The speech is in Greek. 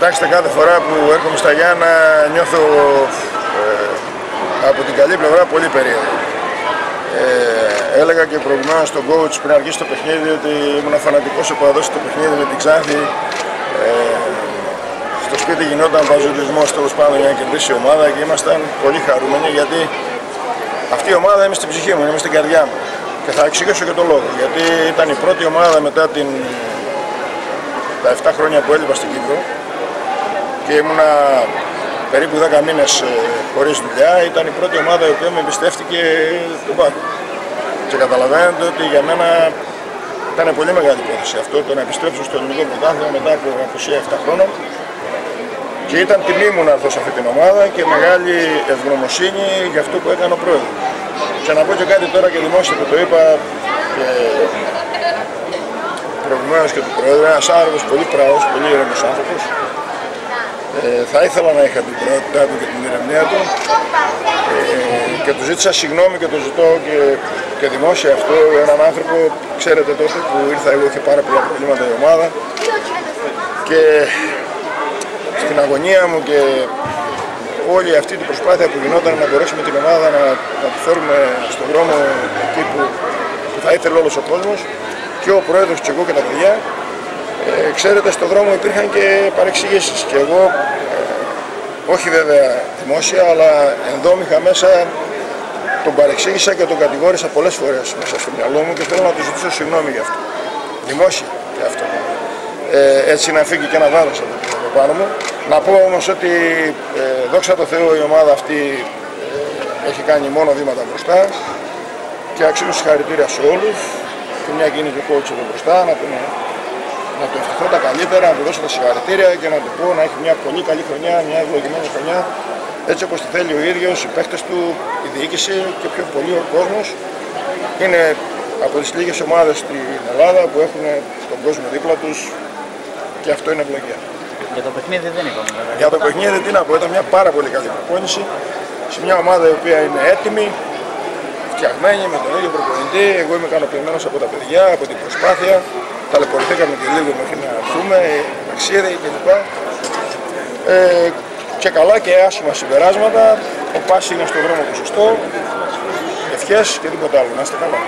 Κοιτάξτε, κάθε φορά που έρχομαι στα Γιάννα νιώθω ε, από την καλή πλευρά πολύ περίεργο. Ε, έλεγα και προηγουμένως στον coach πριν αρχίσει το παιχνίδι ότι ήμουν φανατικός οπαδός στο παιχνίδι με την Ξάνθη. Ε, στο σπίτι γινόταν παζουλισμό τέλος πάντων για να κερδίσει η ομάδα και ήμασταν πολύ χαρούμενοι γιατί αυτή η ομάδα είναι στην ψυχή μου, είναι στην καρδιά μου. Και θα εξηγήσω και το λόγο. Γιατί ήταν η πρώτη ομάδα μετά την... τα 7 χρόνια που έλειπα στην Κύπρο και ήμουνα περίπου 10 μήνες ε, χωρίς δουλειά. Ήταν η πρώτη ομάδα η οποία με εμπιστεύτηκε τον Πάκο. Και καταλαβαίνετε ότι για μένα ήταν πολύ μεγάλη υπόθεση αυτό το να επιστρέψω στο ελληνικό πρωτάθλημα μετά από απουσία 7 χρόνων. Και ήταν τιμή μου να έρθω σε αυτή την ομάδα και μεγάλη ευγνωμοσύνη για αυτό που έκανε ο πρόεδρος. Και να πω και κάτι τώρα και δημόσια που το είπα και προηγουμένως και του πρόεδρου, ένας άνθρωπος πολύ πράος, πολύ ήρεμος άνθρωπος. Ε, θα ήθελα να είχα την ποιότητά του και την ηρεμία του. Ε, και του ζήτησα συγγνώμη και το ζητώ και, και δημόσια αυτό. Έναν άνθρωπο, ξέρετε τότε που ήρθα εγώ είχε πάρα πολλά προβλήματα η ομάδα. Και στην αγωνία μου και όλη αυτή την προσπάθεια που γινόταν να μπορέσουμε την ομάδα να, να τη φέρουμε στον δρόμο εκεί που, που θα ήθελε όλος ο κόσμος. Και ο πρόεδρος και εγώ και τα παιδιά. ε, ξέρετε στον δρόμο υπήρχαν και παρεξηγήσεις και εγώ ε, όχι βέβαια δημόσια αλλά ενδόμηχα μέσα τον παρεξήγησα και τον κατηγόρησα πολλές φορές μέσα στο μυαλό μου και θέλω να του ζητήσω συγγνώμη γι' αυτό. Δημόσια γι' αυτό. Ε, έτσι να φύγει και ένα βάρος από πάνω μου. Να πω όμως ότι ε, δόξα τω Θεώ η ομάδα αυτή ε, έχει κάνει μόνο βήματα μπροστά και αξίζουν συγχαρητήρια σε όλους και μια γίνει και coach εδώ μπροστά να, τον, να του ευχηθώ τα καλύτερα, να του δώσω τα συγχαρητήρια και να του πω να έχει μια πολύ καλή χρονιά, μια ευλογημένη χρονιά έτσι όπως τη θέλει ο ίδιος, οι παίχτες του, η διοίκηση και πιο πολύ ο κόσμος είναι από τις λίγες ομάδες στην Ελλάδα που έχουν τον κόσμο δίπλα τους και αυτό είναι ευλογία. Για το παιχνίδι δεν είπαμε. Για το παιχνίδι τι να πω, ήταν μια πάρα πολύ καλή προπόνηση σε μια ομάδα η οποία είναι έτοιμη, φτιαγμένη με τον ίδιο προπονητή. Εγώ είμαι ικανοποιημένος από τα παιδιά, από την προσπάθεια. Ταλαιπωρηθήκαμε και λίγο μέχρι να έρθουμε, ταξίδι κλπ. Ε, και καλά και άσχημα συμπεράσματα. Ο Πάσης είναι στον δρόμο του σωστό. Ευχές και τίποτα άλλο. Να είστε καλά.